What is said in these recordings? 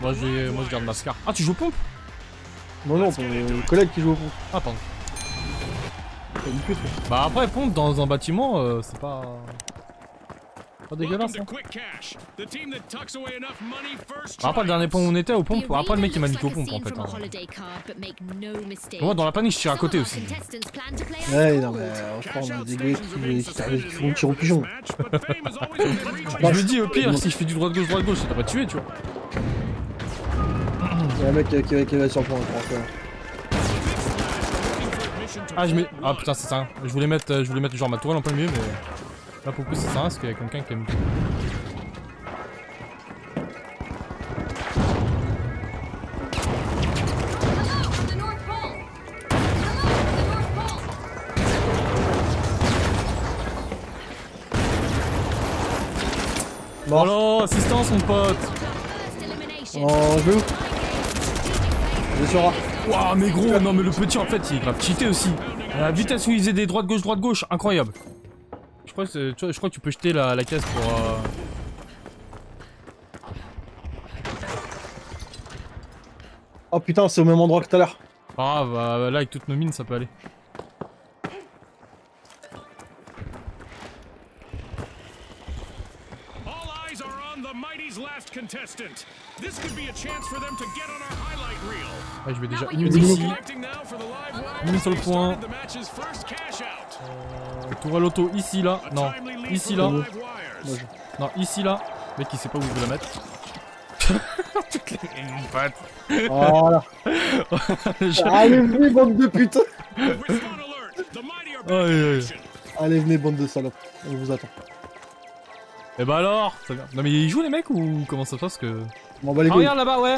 Moi, je moi je garde Mascar. Ah, tu joues pompe? Non, non, ton collègue qui joue au fond. Ah, pardon. T'as une pute, quoi. Bah après, pompe dans un bâtiment, euh, c'est pas... Pas dégueulasse, hein. Bah, après, le dernier point où on était, au The pompe, après le mec il m'a niqué au looks like pompe a en fait. hein. Moi, dans la panique, je tire à côté aussi. Ouais, non, mais enfin, Cash on stations qui qui qui font tir au pigeon. Je me dis au pire, si je fais du droit de gauche, droit de gauche, ça devrait tuer, tu vois. Il y a un mec qui, qui, qui va sur le point, je pense. Ah, je mets. Ah putain, c'est ça. Je voulais mettre, euh, je voulais mettre genre ma tourelle en plein milieu, mais. Là pour le coup, c'est ça, parce qu'il y a quelqu'un qui aime. Oh là, assistance, mon pote. Oh, je vais où Je A. Waouh, mais gros, non, mais le petit en fait, il est grave cheaté aussi. La vitesse où il faisait des droites gauche, droite gauche, incroyable. Je crois que, tu vois, je crois que tu peux jeter la, la caisse pour. euh, Oh putain, c'est au même endroit que tout à l'heure. Ah, bah là, avec toutes nos mines, ça peut aller. All eyes are on the mighty's last contestant. This could be a chance for them to get on our highlight reel. Ah, je vais déjà une live wire. Mis sur le point. Tour à l'auto, ici, là. Non, ici, for là. Non, ici, là. Mec, il sait pas où il veut la mettre. Toutes les patte. Allez, venez, bande de putes. Respawn alert. The mighty are back Aïe, in aïe. action. Allez, venez, bande de salopes. On vous attend. Et bah alors ça vient. Non mais ils jouent les mecs ou comment ça se passe que... On va les Ah regarde là-bas ouais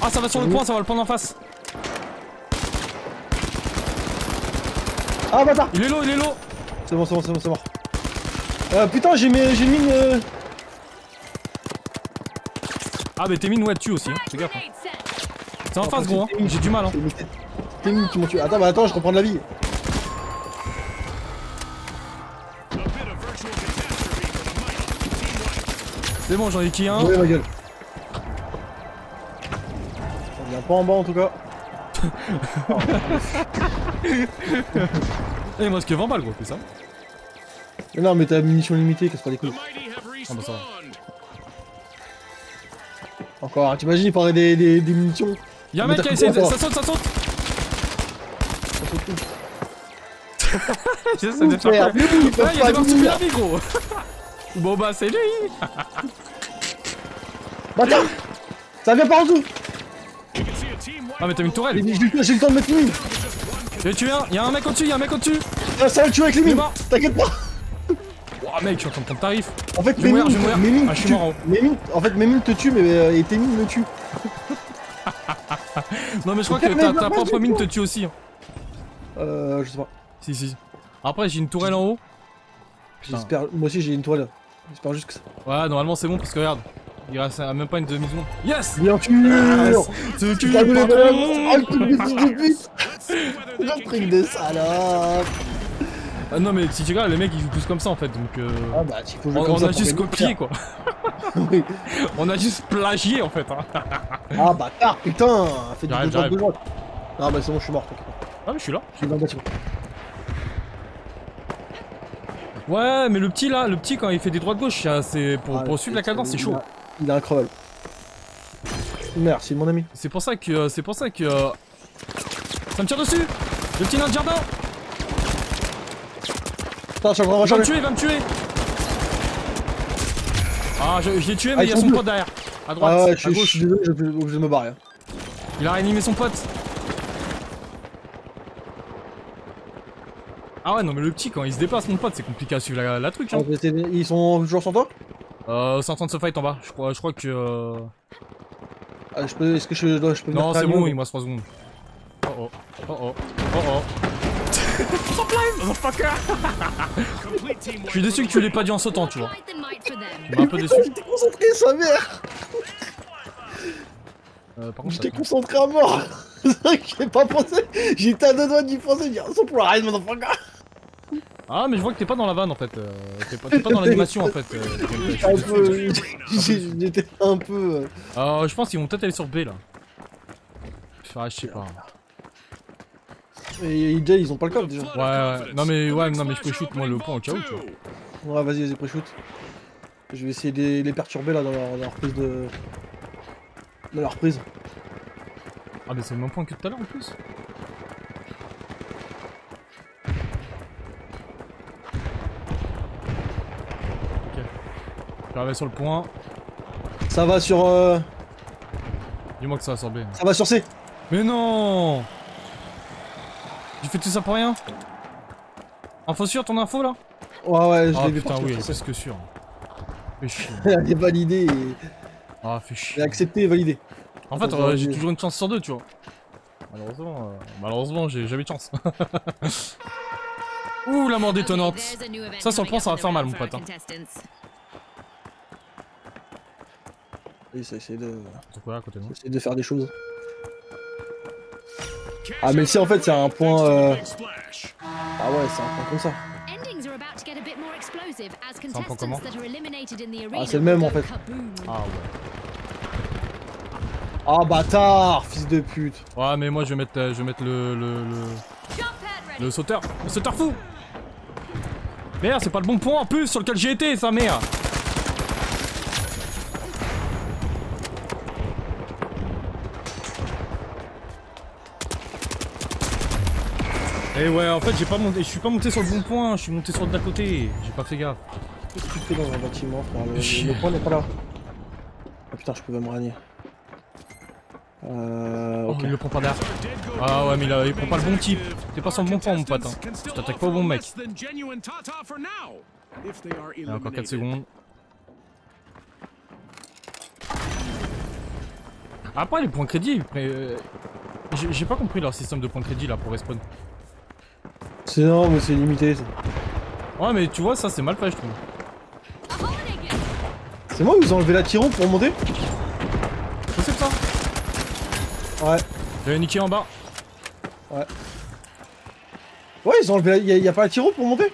Ah ça va sur le point, ça va le prendre en face Ah, bâtard Il est low, il est low C'est bon, c'est bon, c'est bon, c'est mort. Euh, putain, j'ai mis, j'ai une mine. Euh... Ah mais tes mines ouais tue aussi, hein. fais gaffe. hein. C'est en Oh, face gros, hein. j'ai du mal hein. Tes mines qui m'ont tué. Attends, bah attends, je reprends de la vie. C'est bon j'en ai qui un. Ouais, ma gueule. On vient pas en bas en tout cas. Et il me reste que 20 balles gros, c'est ça Mais non, mais t'as munitions limitées, qu'est-ce que les couilles. Ah bah ça va. Encore, hein, t'imagines, il parlait des, des, des munitions. Y'a un mec qui a essayé Ça saute, ça saute Ça saute tout. Quoi ils peuvent Ouais y'a pas des morts venir. la vie gros Bon bah c'est lui Bâtard Ça vient par en dessous Ah mais t'as mis une tourelle J'ai le temps de mettre une mine J'ai tué un, y'a un mec au-dessus, y'a un mec au-dessus Ah, Ça va le tuer avec les mines. T'inquiète pas Ouah mec je suis en train de prendre tarif En fait, mes mines, mes mines Ah, je suis mort en haut. Mes mines, en fait, mes mines te tuent, mais euh, et tes mines me tuent. Non mais je crois que ta, ta propre mine te tue aussi hein. Euh, je sais pas. Si si Après j'ai une tourelle en haut. J'espère, moi aussi j'ai une toile. J'espère juste que ça. Ouais, normalement c'est bon parce que regarde, il reste à même pas une demi-seconde. Yes Bien sûr C'est t'as donné le patron Oh le truc de fils de pute Le truc de salope Ah non mais si tu regardes, les mecs ils jouent tous comme ça en fait, donc euh... Ah bah, faut jouer on, comme on ça a juste copié quoi. Oui. On a juste plagié en fait. Hein. Ah bâtard, putain Fais du de droite de. Ah bah c'est bon, je suis mort, t'inquiète. Ah mais je suis là. Je suis dans le bâtiment. Ouais, mais le petit là, le petit quand il fait des droites gauche, c'est pour, Ah, pour suivre la cadence, c'est chaud. A- Il est incroyable. Merci mon ami. C'est pour ça que, euh, c'est pour ça que, euh, ça me tire dessus. Le petit nain de jardin. Putain, je suis de Il va me tuer, il va me tuer. Ah, je, je l'ai tué, Ah, mais il y a son pote derrière. À droite, Ah ouais, à je suis- je gauche. suis désolé, je vais obligé de me barrer. hein. Il a réanimé son pote. Ah ouais, non, mais le petit, quand il se déplace, mon pote, c'est compliqué à suivre la, la truc. Ah, Hein. c'est- Ils sont toujours sans toi? Euh, train de se fight en bas. Je crois, je crois que. euh, Ah, je peux, Est-ce que je dois, je peux venir Non, c'est bon, il me reste 3 secondes. Oh oh. Oh oh. Oh oh. Stop motherfucker Je suis déçu que tu l'aies pas dit en sautant, tu vois. M'as un peu déçu. J'étais concentré, sa mère Euh, J'étais concentré à mort C'est vrai que j'ai pas pensé J'étais à deux doigts d'y penser, de dire surprise, motherfucker Ah, mais je vois que t'es pas dans la vanne en fait. euh, t'es pas, dans l'animation en fait. euh, J'étais un peu. euh, Euh, je pense qu'ils vont peut-être aller sur B là. Ah, je sais pas. Et ils ont pas le coffre déjà. Ouais, ouais. Non, mais- ouais, non, mais je peux shoot, moi, le point au cas où, tu vois. Ouais, vas-y, vas-y, pré-shoot. Je vais essayer de les, les perturber là dans leur, dans leur prise de. Dans leur prise. Ah, mais c'est le même point que tout à l'heure en plus. J'arrive sur le point. Ça va sur. euh, Dis-moi que ça va sur B. Ça va sur C. Mais non J'ai fait tout ça pour rien? Info sûr ton info là? Ouais, ouais, je Ah l'ai vu putain oui, elle est sur plus C. que sûr. Fais chier. Elle est validée et. Ah fais Elle chier. est acceptée et validée. En fait euh, j'ai toujours une chance sur deux tu vois. Malheureusement, euh, malheureusement j'ai jamais de chance. Ouh la mort détonnante Ça, sur le point, ça va faire mal, mon pote, hein. Oui, ça essaie de. C'est quoi à côté de essaie de faire des choses. Ah, mais si, en fait, c'est un point, euh, Ah ouais, c'est un point comme ça. Un point comment arena c'est le même, en fait. Ah ouais. Ah, bâtard Fils de pute Ouais mais moi je vais mettre, euh, je vais mettre le, le, le, le sauteur. Le sauteur fou Merde c'est pas le bon point en plus sur lequel j'ai été sa mère Et ouais en fait j'ai pas monté, je suis pas monté sur le bon point, je suis monté sur le d'à côté, j'ai pas fait gaffe. Qu'est-ce que tu fais dans un bâtiment, frère Le, point n'est pas là. Ah putain, je pouvais me ranier. Euh. Oh il le prend pas derrière. Ah ouais mais il, a- il prend pas le bon type. T'es pas sur le bon point mon pote. Hein. Tu t'attaques pas au bon mec. Il y a encore 4 secondes. Après les points crédit, après, euh, j'ai pas compris leur système de points crédit là pour respawn. C'est non, mais c'est limité. ça. Ouais mais tu vois ça c'est mal fait je trouve. C'est moi ou ils ont enlevé l'attirant pour monter Je sais ça. Ouais. J'avais niqué en bas. Ouais, ils ont enlevé. la- Y a, y a pas l'attirant pour monter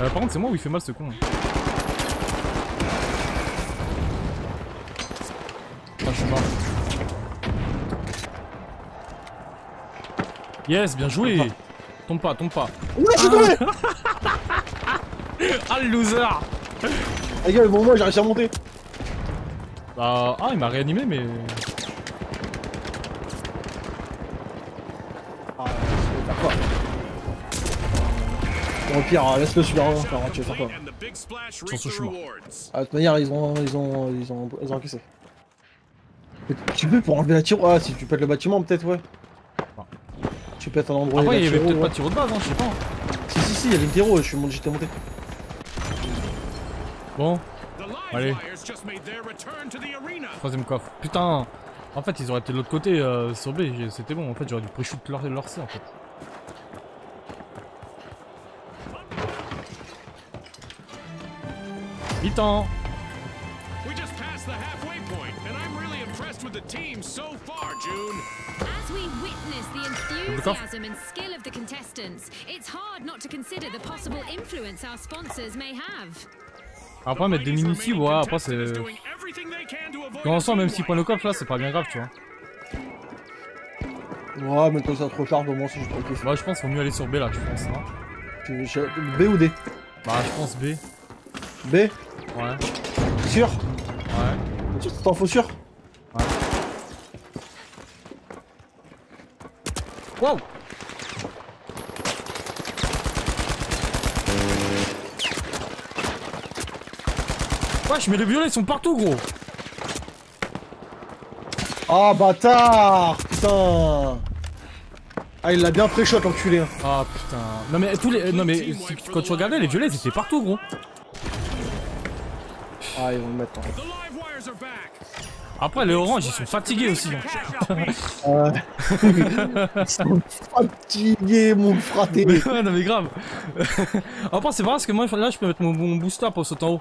Euh, par contre c'est moi où il fait mal ce con. Ah, je suis mort. Yes, bien joué Tombe pas, tombe pas. Ouais, j'ai tombé Ah le loser Les gars, bon, moi j'ai réussi à monter. Bah, ah il m'a réanimé mais... Ah, je vais faire quoi Bon, au pire, euh, laisse-le celui-là, frère, tu vas faire quoi Sans ce chemin. Ah, de toute manière, ils ont, ils ont, ils ont, ils ont encaissé. Mais tu peux pour enlever l'attirant Ah, si tu pètes le bâtiment, peut-être, ouais. Ah. Tu pètes un endroit. Après il y avait peut-être pas de tir de base, hein, je sais pas. Si, si, si, il y avait une terreau, je suis monté, j'étais monté. Bon, Allez. Troisième coffre. Putain En fait ils auraient été de l'autre côté euh, sur B, c'était bon, en fait j'aurais dû pré-shoot leur, leur C en fait. Mi-temps The halfway point, and I'm really impressed with the team so far, June. As we witness the enthusiasm and skill of the contestants, it's hard not to consider the possible influence our sponsors may have. Après mettre des mini ouais, après c'est... Dans l'ensemble, même si point le coffre là, c'est pas bien grave, tu vois. Ouais, mais toi ça te recharge au moins si je le kiffer. Moi je pense qu'il vaut mieux aller sur B là, je pense. Hein. B ou D? Bah je pense B. B? Ouais. Sûr? Ouais. T'en faut sûr Wow. Wesh mais les violets ils sont partout gros. Ah, bâtard Putain. Ah, il l'a bien pré-shot, l'enculé. Ah putain. Non mais tous les... Non mais quand tu regardais les violets ils étaient partout gros Ah, ils vont le mettre. hein. Après les oranges ils sont fatigués aussi hein. Ils sont fatigués, mon fraté. Mais ouais non mais grave Après c'est vrai parce que moi là je peux mettre mon, mon booster pour sauter en haut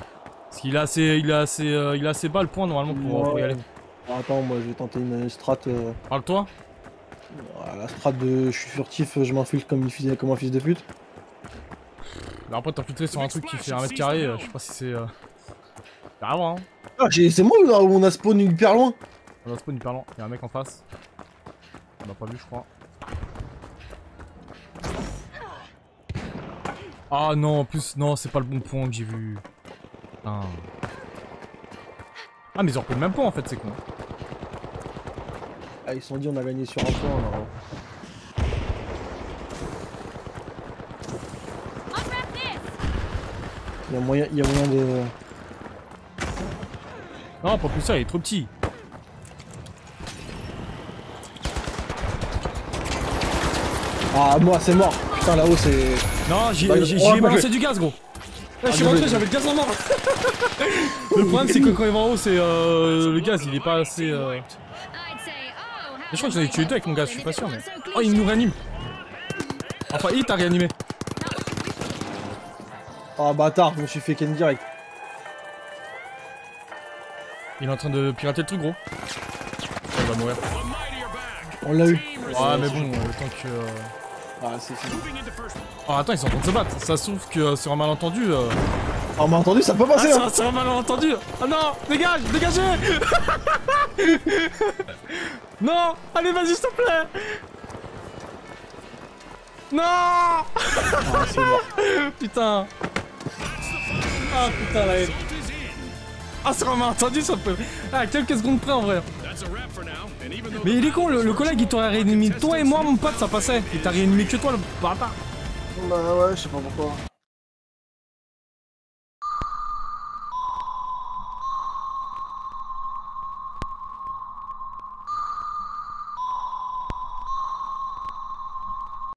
Parce qu'il a assez... Il a assez... euh, il a assez bas le point normalement pour, pour y aller Attends, moi je vais tenter une strat. euh, Parle-toi la strat de je suis furtif, je m'infiltre comme, une fils- comme un fils de pute. Alors après, t'infiltrer sur un truc qui fait un mètre carré, euh, je sais pas si c'est. Carrément, hein. Ah, c'est moi où on a spawn hyper loin. On va spawn hyper lent. Y'a un mec en face. On l'a pas vu, je crois. Ah non, en plus, non, c'est pas le bon point que j'ai vu. Putain. Ah, mais ils ont repris le même point en fait, c'est con. Ah, ils se sont dit on a gagné sur un point alors. Il y a moyen, il y a moyen de. Non, pas plus ça, il est trop petit. Ah, moi c'est mort. Putain, là-haut c'est. Non, j'y Bah, j'y- oh, ai moi, balancé du gaz, gros. Ouais, je suis Ah, rentré, j'avais le gaz en main. le problème, c'est que quand il va en haut, c'est euh, le gaz, il est pas assez. euh, oh, Je crois que j'en ai tué deux avec mon gaz, je suis pas sûr, mais. Oh, il nous réanime. Enfin, il t'a réanimé. Ah, bâtard, je me suis fait ken direct. Il est en train de pirater le truc, gros. Il va mourir. On l'a eu. Ouais, mais bon, le temps que. euh, Ah, c'est fini. Oh, attends, ils sont en train de se battre. Ça se trouve que sur un malentendu. Euh... Ah, on m'a entendu, ça peut Ah, passer sur, hein. un- sur un malentendu. Ah non, dégage, dégagez Non Allez, vas-y, s'il te plaît Non Ah, mort. Putain Ah putain, la haine. Ah, sur un malentendu, ça peut. Ah, quelques secondes près en vrai. Mais il est con, le, le collègue il t'aurait réanimé toi et moi, mon pote, ça passait. Il t'a réanimé que toi, le bâtard. Bah ouais, je sais pas pourquoi.